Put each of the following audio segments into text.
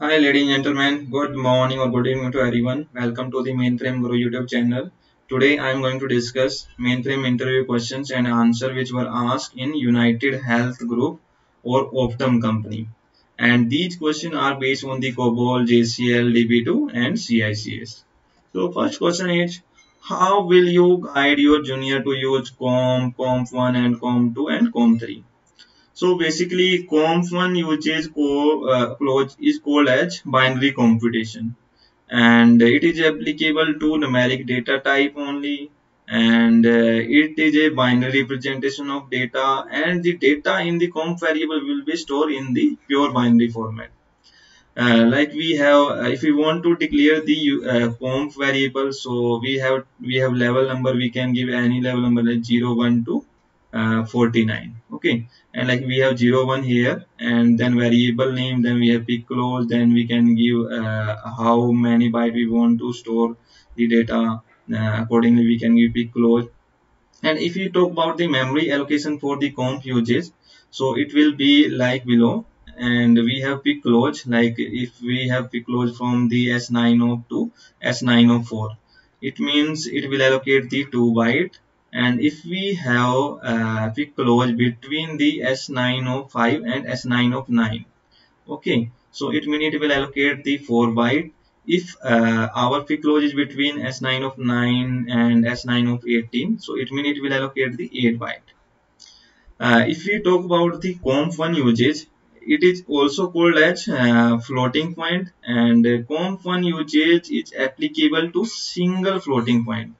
Hi ladies and gentlemen, good morning or good evening to everyone. Welcome to the Mainframe Guru YouTube channel. Today I am going to discuss mainframe interview questions and answer which were asked in United Health Group or Optum company. And these questions are based on the COBOL, JCL, DB2 and CICS. So first question is, how will you guide your junior to use COM, COMP1 and COM2 and COM3? So basically COMP1 uses co, uh, is called as binary computation. And it is applicable to numeric data type only. And uh, it is a binary representation of data. And the data in the comp variable will be stored in the pure binary format. Uh, like we have uh, if we want to declare the uh, comp variable so we have we have level number we can give any level number like 0 1 to uh, 49 okay. And like we have 0 1 here and then variable name then we have PIC clause then we can give uh, how many byte we want to store the data. Uh, accordingly we can give PIC clause. And if you talk about the memory allocation for the comp uses so it will be like below. And we have PIC clause like if we have PIC clause from the S9 to S904 it means it will allocate the 2 byte and if we have uh, PIC clause between the S905 and S909 okay so it means it will allocate the 4 byte. If uh, our PIC clause is between S9 of 9 and S9 of 18 so it means it will allocate the 8 byte. Uh, if we talk about the comp1 usage it is also called as uh, floating point and uh, comp1 usage is applicable to single floating point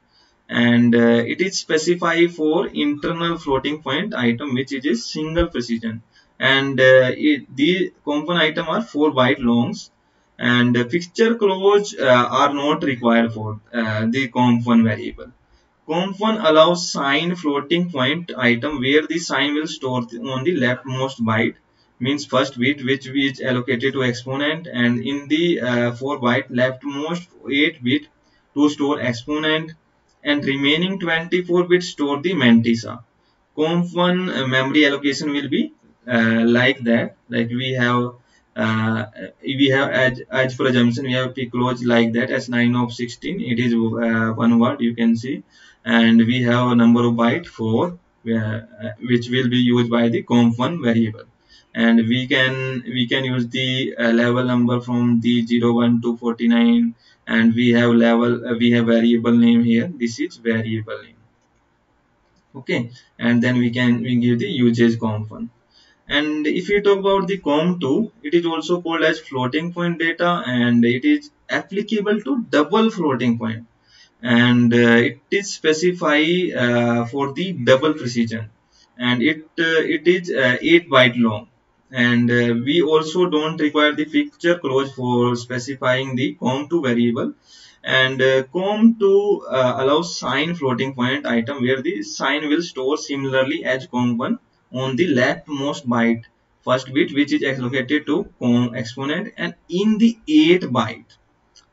and uh, it is specified for internal floating point item which is single precision. And uh, it, the component item are 4 byte longs. And uh, fixture uh, are not required for uh, the comp1 variable. Comp1 allows sign floating point item where the sign will store on the leftmost byte means first bit which is allocated to exponent and in the uh, 4 byte leftmost 8 bit to store exponent and remaining 24 bits store the mantissa comp1 uh, memory allocation will be uh, like that. Like we have uh, we have edge, edge presumption we have PIC clause like that as 9 of 16 it is uh, one word you can see. And we have a number of byte 4 uh, which will be used by the comp1 variable. And we can we can use the uh, level number from the 01 to 49 and we have level uh, we have variable name here. This is variable name. Okay. And then we can we give the usage comp1 and if you talk about the com2 it is also called as floating point data and it is applicable to double floating point. And uh, it is specified uh, for the double precision. And it uh, it is uh, 8 byte long and uh, we also don't require the fixture close for specifying the com2 variable. And uh, com2 uh, allows sign floating point item where the sign will store similarly as com1 on the leftmost byte first bit which is allocated to com exponent and in the 8 byte.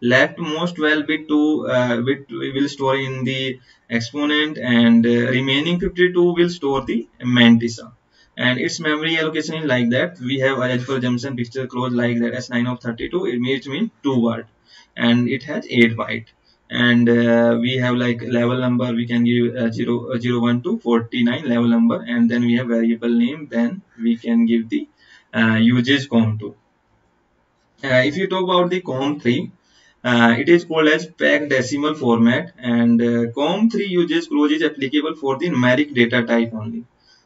Leftmost well bit to uh, bit will store in the exponent and uh, remaining 52 will store the mantissa and its memory allocation is like that. We have a for junction picture clause like that s9 of 32 it means mean two word and it has 8 byte. And uh, we have like level number we can give uh, 0, uh, 0 1 to 49 level number. And then we have variable name then we can give the uh, usage com2 uh, if you talk about the com3 uh, it is called as packed decimal format. And uh, com3 uses close is applicable for the numeric data type only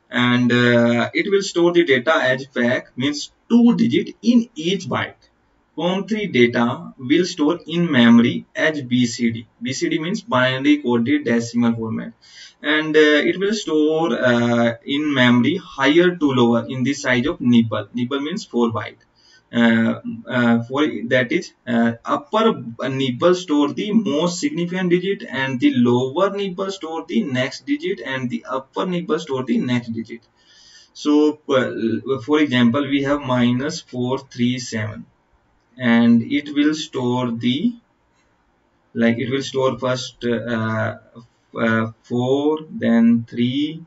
and uh, it will store the data as pack means two digit in each byte COM3 data will store in memory as BCD. BCD means binary coded decimal format. And uh, it will store uh, in memory higher to lower in the size of nibble. Nibble means 4 byte. Uh, uh, for that is uh, upper nibble store the most significant digit and the lower nibble store the next digit and the upper nibble store the next digit. So for example we have minus 437 and it will store the like it will store first uh, uh, 4 then 3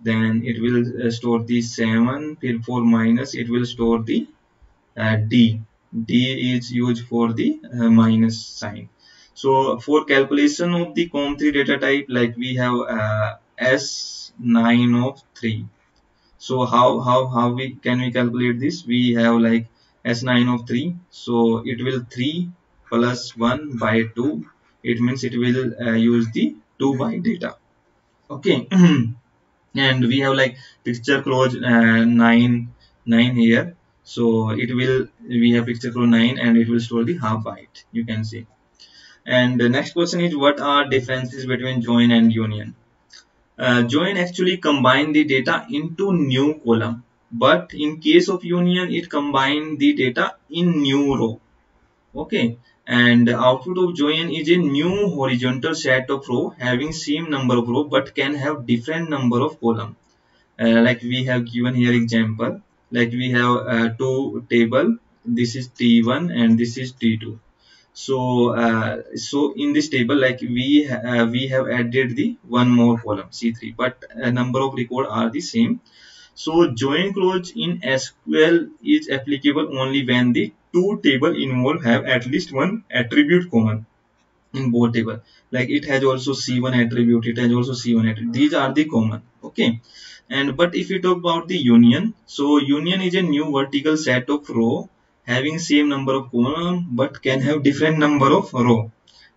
then it will uh, store the 7 till 4 minus it will store the d D is used for the uh, minus sign. So for calculation of the COM3 data type, like we have uh, S9 of 3. So how, how, how we can we calculate this? We have like S9 of 3. So it will 3 plus 1 by 2. It means it will uh, use the 2 by data. Okay. and we have like picture clause uh, 9 9 here so it will we have picture clause 9 and it will store the half byte you can see. And the next question is what are differences between join and union? Uh, join actually combine the data into new column but in case of union it combine the data in new row. Okay and the output of join is a new horizontal set of row having same number of row but can have different number of column. Uh, like we have given here example like we have uh, two table this is t1 and this is t2 so uh, so in this table like we uh, we have added the one more column c3 but a number of record are the same so join clause in SQL is applicable only when the two table involved have at least one attribute common in both table. Like it has also C1 attribute, it has also C1 attribute. These are the common. Okay. And but if we talk about the union, so union is a new vertical set of row having same number of column but can have different number of row.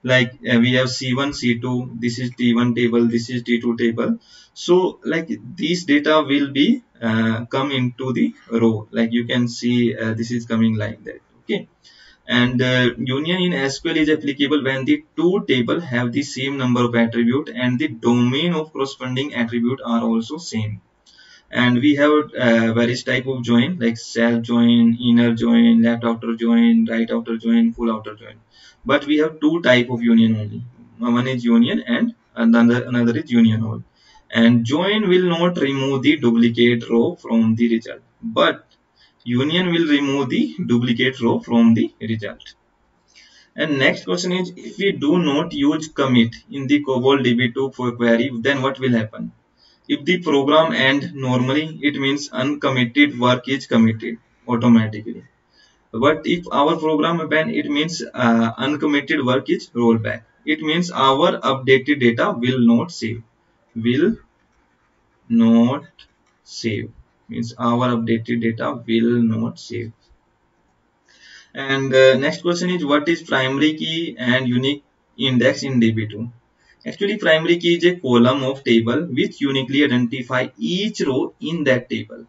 Like uh, we have c1 c2 this is t1 table this is t2 table. So like these data will be uh, come into the row. Like you can see uh, this is coming like that okay and uh, union in SQL is applicable when the two table have the same number of attribute and the domain of corresponding attribute are also same. And we have uh, various type of join like self join inner join left outer join right outer join full outer join. But we have two type of union only. One is union and another another is union all and join will not remove the duplicate row from the result. But union will remove the duplicate row from the result. And next question is if we do not use commit in the COBOL DB2 for query then what will happen? If the program end normally it means uncommitted work is committed automatically. But if our program abandon it means uh, uncommitted work is rollback it means our updated data will not save. Will not save means our updated data will not save. And uh, next question is what is primary key and unique index in db2 actually primary key is a column of table which uniquely identify each row in that table.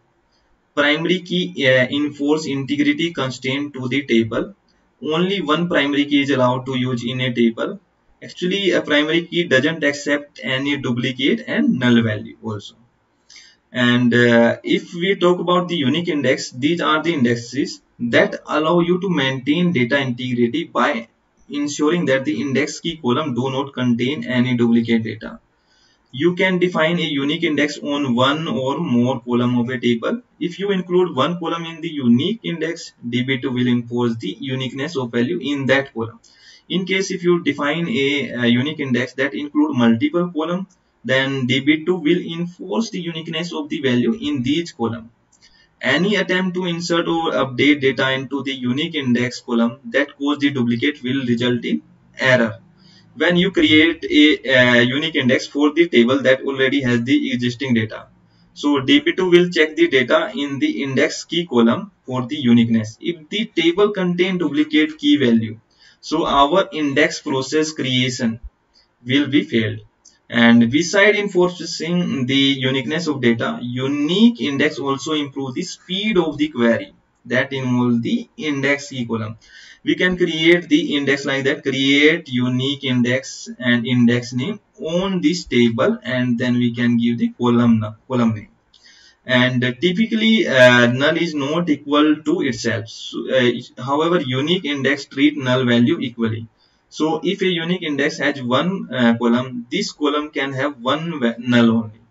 Primary key uh, enforce integrity constraint to the table. Only one primary key is allowed to use in a table. Actually a primary key doesn't accept any duplicate and null value also and uh, if we talk about the unique index these are the indexes that allow you to maintain data integrity by ensuring that the index key column do not contain any duplicate data. You can define a unique index on one or more column of a table. If you include one column in the unique index db2 will enforce the uniqueness of value in that column. In case if you define a, a unique index that include multiple column then db2 will enforce the uniqueness of the value in these column any attempt to insert or update data into the unique index column that cause the duplicate will result in error when you create a, a, unique index for the table that already has the existing data. So DB2 will check the data in the index key column for the uniqueness. If the table contain duplicate key value, so our index process creation will be failed. And beside enforcing the uniqueness of data, unique index also improve the speed of the query. That involve the index key column we can create the index like that create unique index and index name on this table and then we can give the column column name. And typically uh, null is not equal to itself. So, uh, however unique index treat null value equally so if a unique index has one uh, column this column can have one null only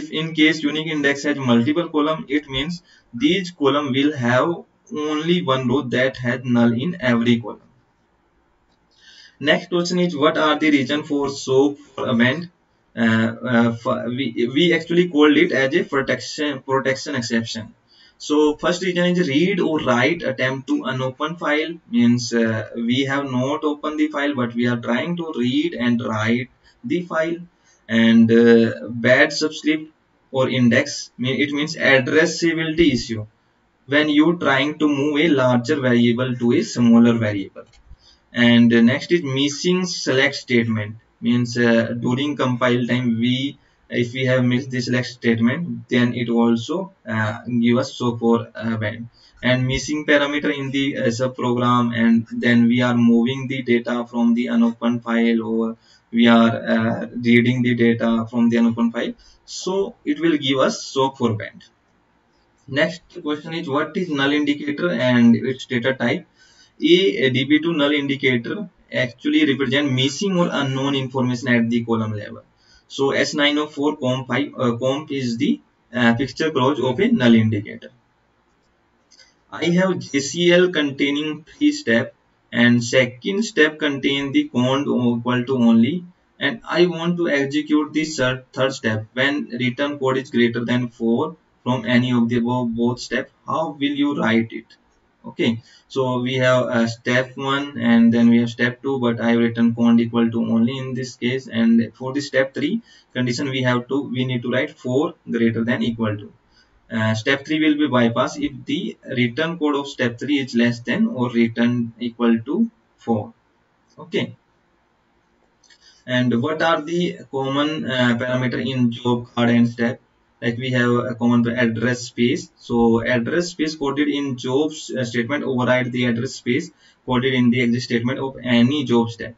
if in case unique index has multiple column it means these column will have only one row that has null in every column. Next question is what are the reason for SOC4 abend? Uh, uh, we, we actually called it as a protection protection exception. So first reason is read or write attempt to unopen file. Means uh, we have not opened the file but we are trying to read and write the file. And uh, bad subscript or index it means addressability issue. When you trying to move a larger variable to a smaller variable. And next is missing select statement. Means uh, during compile time we if we have missed this select statement then it also uh, give us so for uh, band. And missing parameter in the uh, subprogram and then we are moving the data from the unopened file or we are uh, reading the data from the unopened file. So it will give us soak for band. Next question is what is null indicator and its data type? A db2 null indicator actually represent missing or unknown information at the column level so S904 comp, 5, uh, comp is the uh, fixture clause of a null indicator. I have JCL containing three step and second step contain the cond equal to only and I want to execute the third step when return code is greater than 4 from any of the above both step how will you write it okay so we have a step one and then we have step two but i have written cond equal to only in this case. And for the step three condition we have to we need to write 4 greater than equal to. Uh, step 3 will be bypass. If the return code of step 3 is less than or return equal to 4 okay. And what are the common uh, parameter in job card and step like we have a common address space. So address space quoted in jobs uh, statement override the address space quoted in the exec statement of any job step.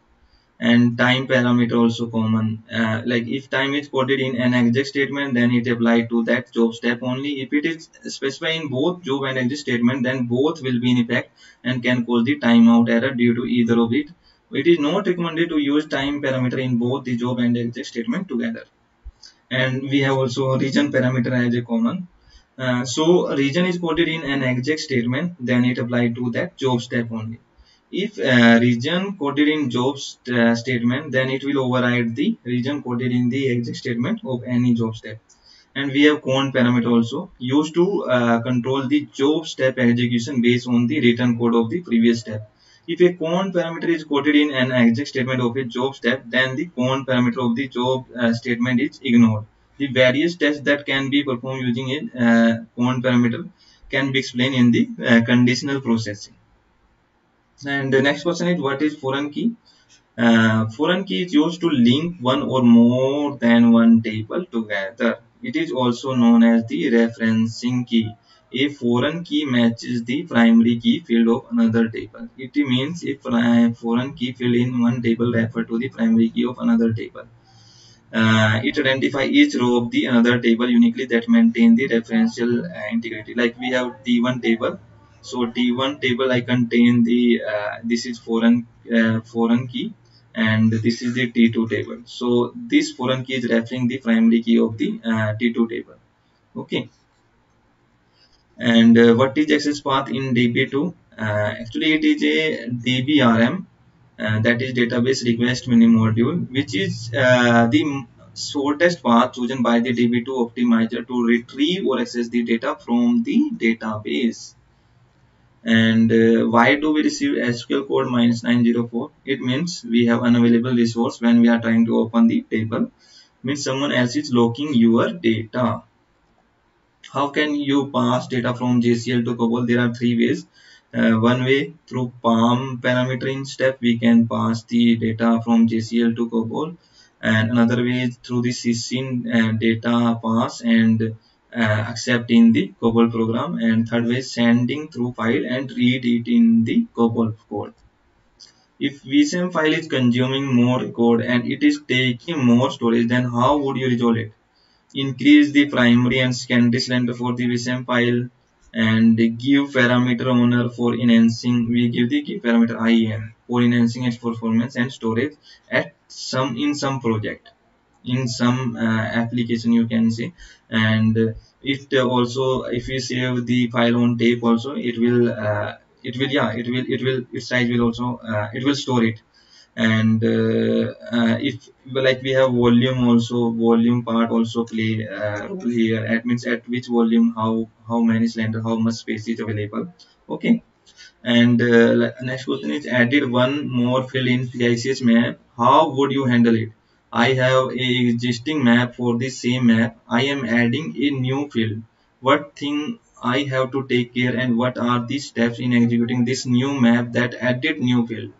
And time parameter also common. Uh, like if time is quoted in an exec statement then it apply to that job step only. If it is specified in both job and exec statement then both will be in effect and can cause the timeout error due to either of it. It is not recommended to use time parameter in both the job and exec statement together and we have also region parameter as a common. Uh, so region is coded in an exec statement then it apply to that job step only. If uh, region coded in job uh, statement then it will override the region coded in the exec statement of any job step. And we have cond parameter also used to uh, control the job step execution based on the return code of the previous step if a cond parameter is quoted in an exec statement of a job step, then the cond parameter of the job uh, statement is ignored. The various tests that can be performed using a uh, parameter can be explained in the uh, conditional processing. And the next question is what is foreign key? Uh, foreign key is used to link one or more than one table together. It is also known as the referencing key a foreign key matches the primary key field of another table. It means if foreign key field in one table refer to the primary key of another table. Uh, it identify each row of the another table uniquely that maintain the referential uh, integrity. Like we have T1 table. So T1 table I contain the uh, this is foreign uh, foreign key and this is the T2 table. So this foreign key is referring the primary key of the uh, T2 table. Okay and uh, what is access path in db2 uh, actually it is a dbrm uh, that is database request mini module which is uh, the shortest path chosen by the db2 optimizer to retrieve or access the data from the database. And uh, why do we receive sql code minus 904 it means we have unavailable resource when we are trying to open the table. Means someone else is locking your data how can you pass data from JCL to COBOL? There are three ways. Uh, one way through PARM parametering step, we can pass the data from JCL to COBOL. And another way through the SYSIN uh, data pass and uh, accept in the COBOL program. And third way sending through file and read it in the COBOL code. If VSAM file is consuming more code and it is taking more storage, then how would you resolve it? Increase the primary and secondary cylinder for the VSAM file and give parameter owner for enhancing we give the give parameter IAM for enhancing its performance and storage at some in some project in some uh, application you can say and it also if we save the file on tape also it will uh, it will yeah it will it will its size will also uh, it will store it and uh, uh, if like we have volume also volume part also play a here at means at which volume how how many cylinder how much space is available. Okay. And uh, next question is added one more field in CICS map. How would you handle it? I have a existing map for the same map. I am adding a new field what thing I have to take care and what are the steps in executing this new map that added new field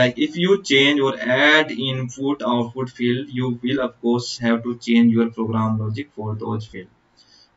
like if you change or add input output field you will of course have to change your program logic for those field.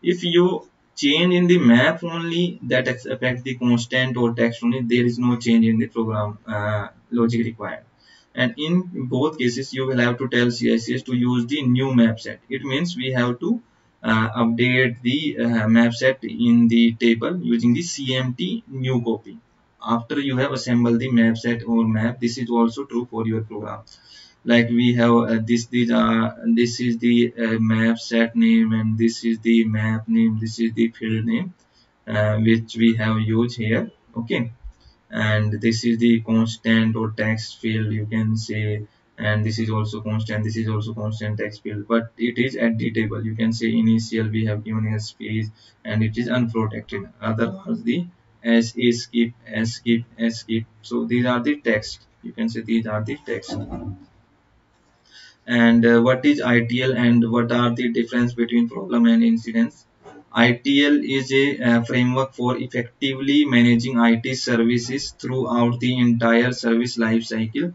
If you change in the map only that affects the constant or text only there is no change in the program uh, logic required. And in both cases you will have to tell CICS to use the new map set. It means we have to uh, update the uh, map set in the table using the CEMT new copy after you have assembled the map set or map this is also true for your program. Like we have uh, this these are this is the uh, map set name and this is the map name this is the field name uh, which we have used here okay? And this is the constant or text field you can say and this is also constant this is also constant text field but it is at the table you can say initial we have given a space and it is unprotected. Otherwise the as is skip as skip as skip. So these are the text. You can say these are the text. And uh, what is ITIL and what are the difference between problem and incidents? ITIL is a uh, framework for effectively managing IT services throughout the entire service life cycle.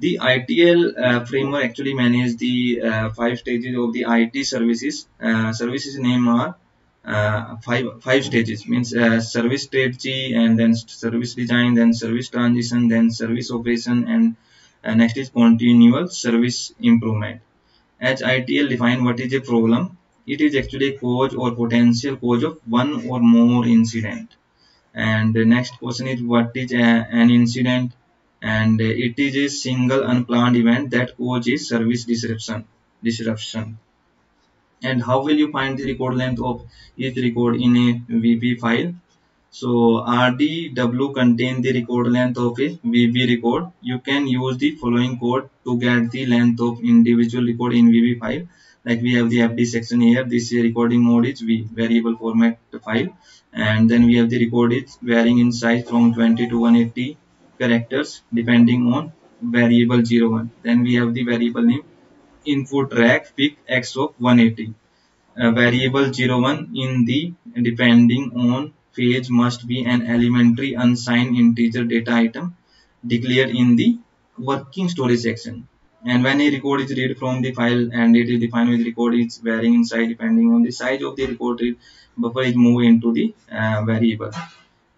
The ITIL uh, framework actually manages the uh, five stages of the IT services. Uh, services name are uh, five five stages. Means uh, service strategy and then service design then service transition then service operation and uh, next is continual service improvement. As ITIL define what is a problem it is actually a cause or potential cause of one or more incident. And the next question is what is a, an incident? And it is a single unplanned event that causes service disruption disruption and how will you find the record length of each record in a VB file? So RDW contain the record length of a VB record. You can use the following code to get the length of individual record in VB file. Like we have the FD section here. This recording mode is v variable format file. And then we have the record is varying in size from 20 to 180 characters depending on variable 01 then we have the variable name input rack pick x of 180 variable 01 in the depending on phase must be an elementary unsigned integer data item declared in the working storage section. And when a record is read from the file and it is defined with record is varying in size depending on the size of the record buffer is moved into the uh, variable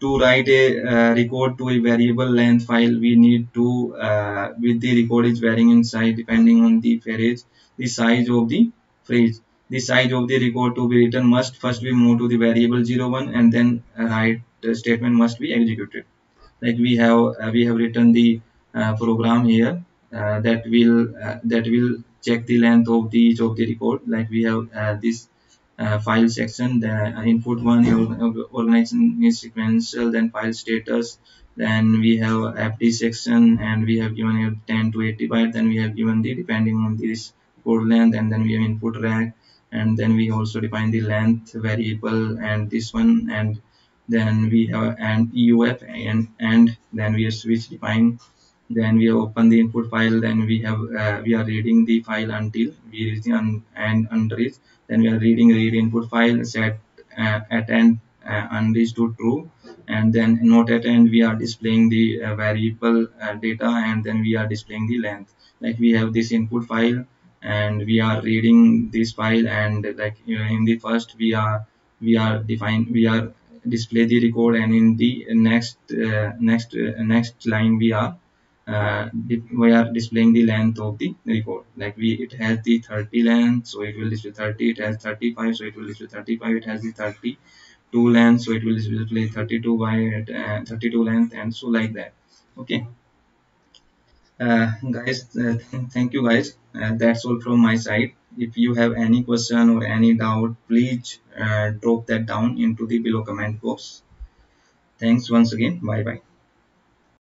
to write a uh, record to a variable length file we need to uh, with the record is varying in size depending on the phrase the size of the phrase the size of the record to be written must first be moved to the variable 01 and then write the statement must be executed. Like we have uh, we have written the uh, program here uh, that will uh, that will check the length of the each of the record. Like we have uh, this uh, file section the input one organization is sequential then file status then we have fd section and we have given here 10 to 80 byte then we have given the depending on this code length and then we have input rack and then we also define the length variable and this one and then we have an EUF and and then we have switch define. Then we open the input file then we have uh, we are reading the file until we reach the un and unread then we are reading read input file set uh, at end uh, unread to true. And then not at end we are displaying the uh, variable uh, data and then we are displaying the length. Like we have this input file and we are reading this file and like you know, in the first we are we are define we are display the record and in the next uh, next uh, next line we are uh, we are displaying the length of the record. Like we it has the 30 length so it will display 30 it has 35 so it will display 35 it has the 32 length so it will display 32 by uh, 32 length and so like that. Okay. Uh, guys uh, thank you guys. Uh, that's all from my side. If you have any question or any doubt please uh, drop that down into the below comment box. Thanks once again. Bye bye